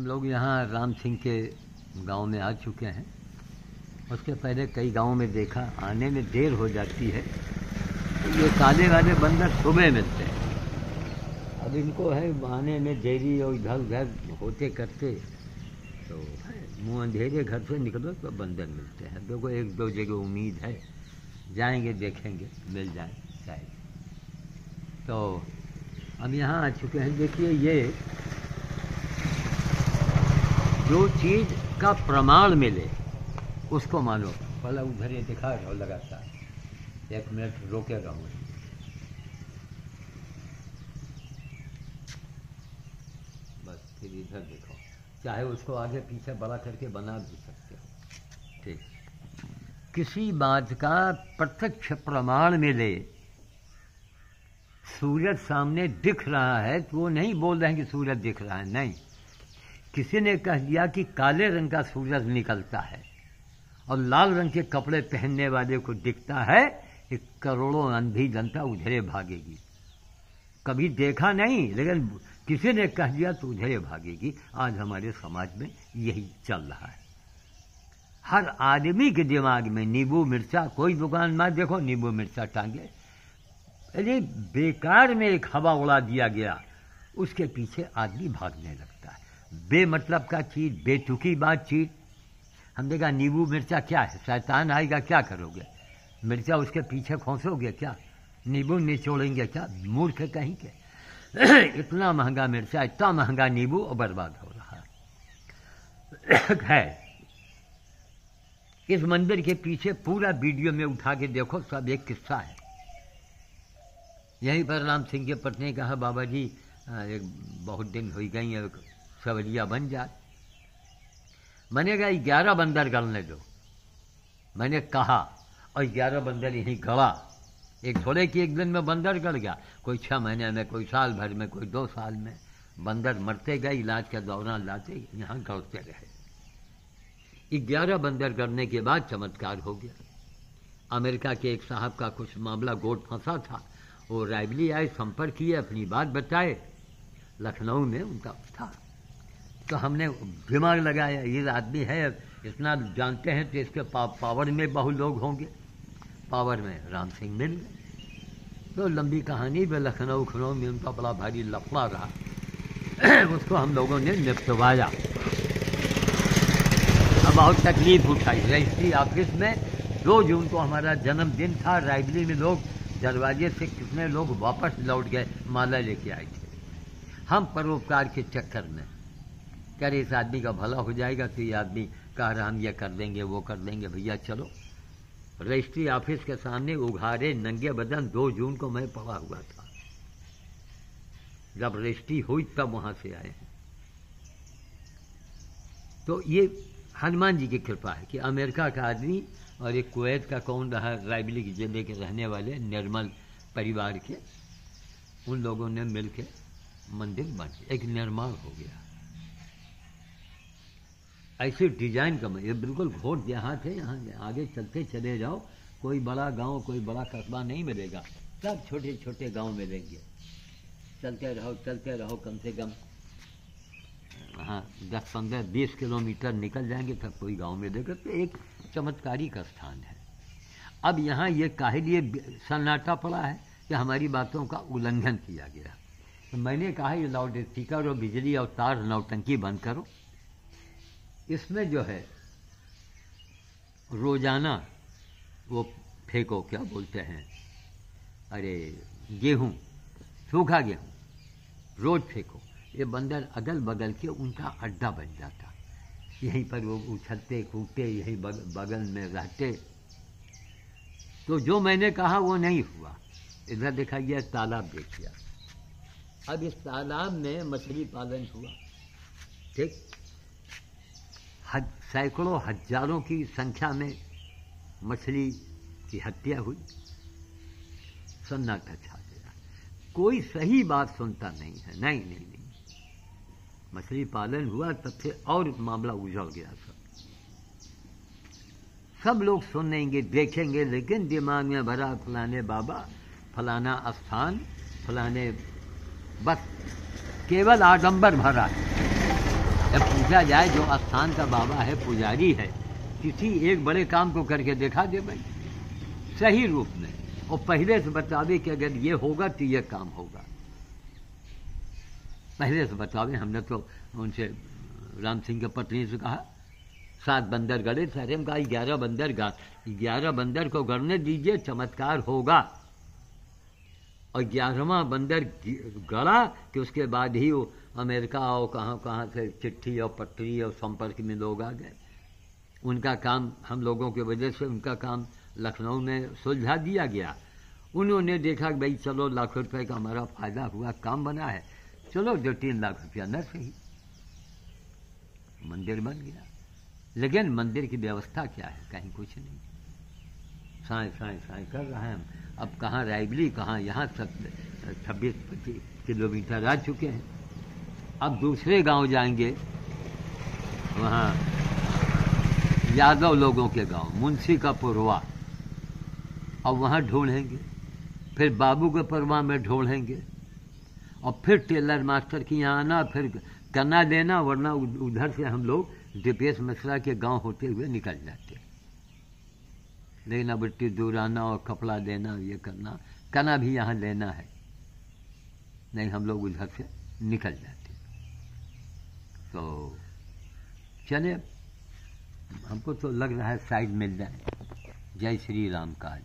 हम लोग यहाँ राम सिंह के गाँव में आ चुके हैं। उसके पहले कई गाँवों में देखा, आने में देर हो जाती है। ये काले वाले बंदर सुबह मिलते हैं। अब इनको है, आने में देरी और इधर उधर होते करते तो मुँह अंधेरे घर से निकलो तो बंदर मिलते हैं। देखो, एक दो जगह उम्मीद है। जाएँगे, देखेंगे, मिल जाए शायद तो हम यहाँ आ चुके हैं। देखिए, ये जो चीज़ का प्रमाण मिले, उसको मानो पहला उधर ये दिखा रहा लगातार। एक मिनट रोके रहूँ। बस फिर इधर देखो। चाहे उसको आगे पीछे बड़ा करके बना भी सकते हो। ठीक। किसी बात का प्रत्यक्ष प्रमाण मिले, सूरज सामने दिख रहा है तो वो नहीं बोल रहे हैं कि सूरज दिख रहा है। नहीं। किसी ने कह दिया कि काले रंग का सूरज निकलता है और लाल रंग के कपड़े पहनने वाले को दिखता है कि करोड़ों अंधी जनता उधरे भागेगी। कभी देखा नहीं, लेकिन किसी ने कह दिया तो उधरे भागेगी। आज हमारे समाज में यही चल रहा है। हर आदमी के दिमाग में नींबू मिर्चा, कोई दुकान में देखो, नींबू मिर्चा टांगे। अरे बेकार में एक हवा उड़ा दिया गया, उसके पीछे आदमी भागने लगता है बे मतलब का चीज़, बेतुकी बातचीत हमने कहा नींबू मिर्चा क्या है? शैतान आएगा, क्या करोगे? मिर्चा उसके पीछे खोसोगे क्या? नींबू निचोड़ेंगे क्या? मूर्ख कहीं के? इतना महँगा मिर्चा, इतना महँगा नींबू और बर्बाद हो रहा है। इस मंदिर के पीछे पूरा वीडियो में उठा के देखो, सब एक किस्सा है। यहीं पर राम सिंह के पत्नी कहा बाबा जी एक बहुत दिन हो गई है सवलिया बन जाए मैंने कहा, ग्यारह बंदर गलने दो। मैंने कहा, और ग्यारह बंदर यहीं गड़ा एक थोड़े की एक दिन में बंदर गड़ गया। कोई छह महीने में, कोई साल भर में, कोई दो साल में। बंदर मरते गए, इलाज के दौरान लाते, यहाँ गड़ते रहे। ग्यारह बंदर गड़ने के बाद चमत्कार हो गया। अमेरिका के एक साहब का कुछ मामला गोट फंसा था। वो रायबली आए, संपर्क किए, अपनी बात बताए। लखनऊ में उनका था। तो हमने दिमाग लगाया। ये आदमी है इतना जानते हैं तो इसके पा, पावर में बहुत लोग होंगे। पावर में राम सिंह मिल गए। तो लंबी कहानी में लखनऊ खनऊ में उनका बड़ा भारी लफड़ा रहा। उसको हम लोगों ने निपटवाया। अब बहुत तकलीफ़ उठाई। रजिस्ट्री ऑफ़िस में दो जून को हमारा जन्मदिन था। रायबली में लोग दरवाजे से कितने लोग वापस लौट गए माला लेके आए थे। हम परोपकार के चक्कर में कह रहे, इस आदमी का भला हो जाएगा तो ये आदमी कह रहा, हम ये कर देंगे, वो कर देंगे, भैया चलो। रजिस्ट्री ऑफ़िस के सामने उघारे नंगे बदन, दो जून को मैं पड़ा हुआ था। जब रजिस्ट्री हुई, तब वहाँ से आए हैं। तो ये हनुमान जी की कृपा है कि अमेरिका का आदमी और एक कुवैत का कौन रहा रायबली के ज़िले के रहने वाले निर्मल परिवार के, उन लोगों ने मिलकर मंदिर बन एक निर्माण हो गया। ऐसे डिज़ाइन का ये बिल्कुल घोट यहाँ थे, यहाँ, आगे चलते चले जाओ। कोई बड़ा गाँव, कोई बड़ा कस्बा नहीं मिलेगा। सब छोटे छोटे गाँव मिलेंगे। चलते रहो चलते रहो कम से कम। हाँ दस पंद्रह बीस किलोमीटर निकल जाएँगे तब कोई गाँव मिलेगा तो एक चमत्कारी का स्थान है। अब यहाँ ये काहे लिए सन्नाटा पड़ा है कि हमारी बातों का उल्लंघन किया गया। तो मैंने कहा, ये लाउड स्पीकर और बिजली और तार नौटंकी बंद करो। इसमें जो है, रोज़ाना वो फेंको, क्या बोलते हैं? अरे, गेहूँ, सूखा गेहूँ, रोज फेंको। ये बंदर अगल बगल के उनका अड्डा बन जाता। यहीं पर वो उछलते, कूदते, यहीं बगल में रहते। तो जो मैंने कहा, वो नहीं हुआ। इधर देखा गया तालाब देखिए। अब इस तालाब में मछली पालन हुआ। ठीक? हज, सैकड़ों हज़ारों की संख्या में मछली की हत्या हुई। सन्नाटा छा गया। कोई सही बात सुनता नहीं है। नहीं नहीं नहीं। मछली पालन हुआ तब से और मामला उजड़ गया सब। सब लोग सुनेंगे देखेंगे लेकिन दिमाग में भरा फलाने बाबा फलाना स्थान फलाने बस केवल आडंबर भरा है। जब पूछा जाए, जो स्थान का बाबा है, पुजारी है, किसी एक बड़े काम को करके देखा दे भाई। सही रूप में। और पहले से बतावे कि अगर ये होगा तो ये काम होगा। पहले से बतावे हमने तो उनसे, राम सिंह के पत्नी से कहा, सात बंदर गड़े सारे हम कहा, ग्यारह बंदर गा, ग्यारह बंदर को गड़ने दीजिए, चमत्कार होगा। और ग्यारहवा बंदर गड़ा कि उसके बाद ही वो अमेरिका और कहाँ कहाँ से चिट्ठी और पटरी और संपर्क में लोग आ गए। उनका काम, हम लोगों की वजह से उनका काम लखनऊ में सुलझा दिया गया। उन्होंने देखा कि भाई चलो लाख रुपए का हमारा फ़ायदा हुआ, काम बना है। चलो दो तीन लाख रुपया न सही। मंदिर बन गया। लेकिन मंदिर की व्यवस्था क्या है? कहीं कुछ नहीं। साए साए साए कर रहे हैं हम। अब कहाँ रायबली कहाँ यहाँ छब्बीस, पच्चीस किलोमीटर आ चुके हैं। अब दूसरे गाँव जाएँगे, वहाँ यादव लोगों के गाँव, मुंशी का पुरवा। अब वहाँ ढूंढेंगे, फिर बाबू के परवा में ढूंढेंगे, और फिर टेलर मास्टर के यहाँ आना, फिर करना देना, वरना उधर से हम लोग दीपेश मिश्रा के गाँव होते हुए निकल जाते लेकिन इतनी दूर आना और कपड़ा देना, ये करना। कना भी यहाँ लेना है। नहीं, हम लोग उधर से निकल जाते। तो चले, हमको तो लग रहा है साइड मिल जाए। जय श्री राम काज